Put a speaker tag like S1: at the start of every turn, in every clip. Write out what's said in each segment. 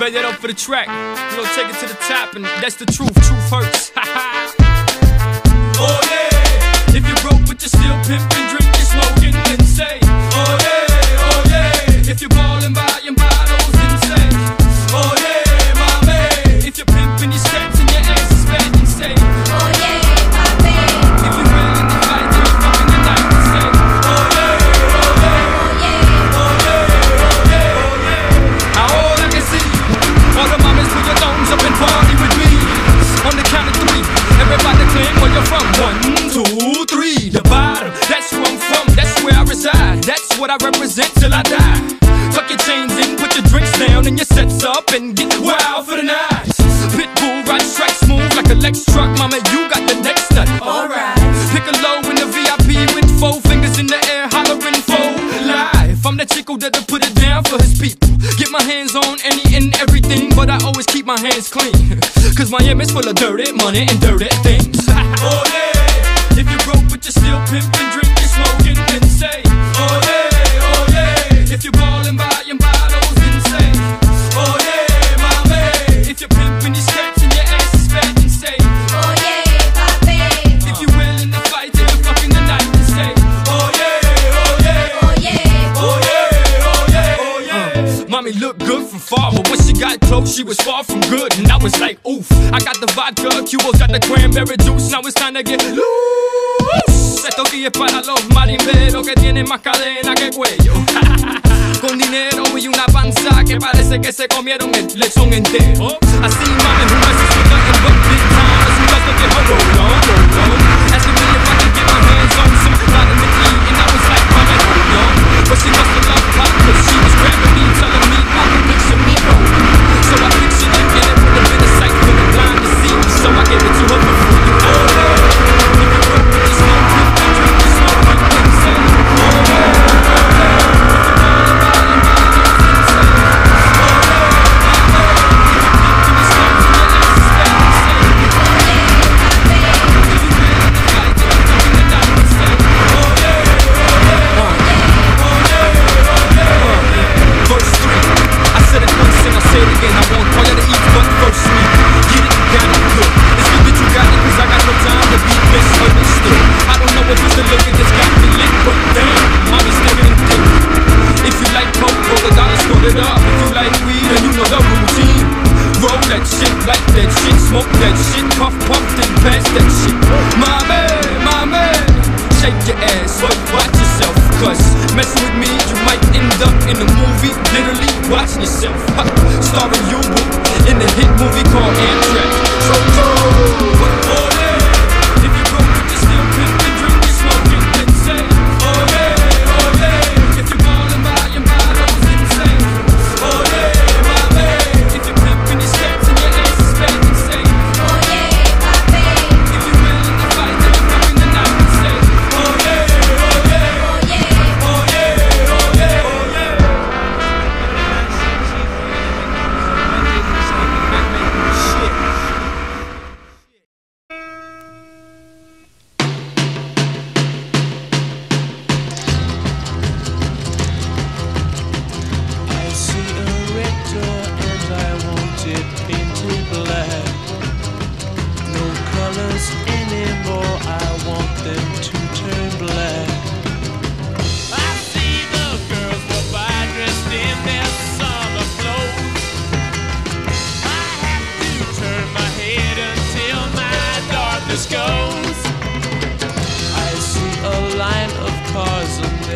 S1: bet that up for the track. You know, take it to the top, and that's the truth. Truth hurts. your chains in, put your drinks down, and your sets up, and get wild for the night. Pitbull ride strike smooth like a Lex truck, mama. You got the next nut. Alright. Pick a low in the VIP with four fingers in the air, hollering for life. I'm the chico that'll put it down for his people. Get my hands on any and everything, but I always keep my hands clean. Cause Miami's full of dirty money and dirty things. oh yeah. If you're broke but you're still pimping, Mommy looked good from far, but when she got close, she was far from good. And I was like, oof. I got the vodka, Cuba's got the cranberry juice. Now it's time to get loose. Esto aquí es para los marimberos que tienen más cadena que cuello. Con dinero y una panza que parece que se comieron el lechón entero. Así mami, who to see nothing like that shit, smoke that shit Puff, puff, then pass that shit. My man, my man Shake your ass, but watch yourself Cause messing with me, you might end up in a movie Literally watching yourself. Starring you in the hit movie called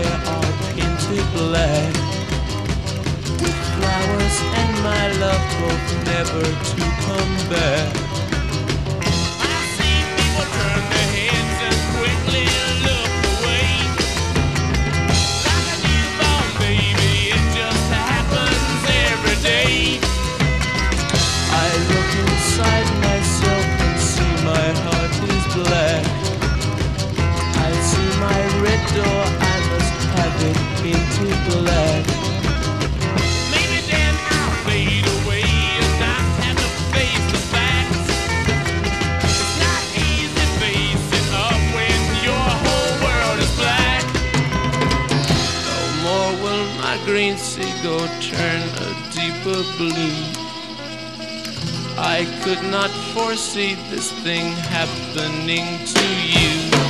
S2: they are painted black with flowers and my love hope never to come back. Painted black. Maybe then I'll fade away and not have to face the facts. It's not easy facing up when your whole world is black. No more will my green seagull turn a deeper blue. I could not foresee this thing happening to you.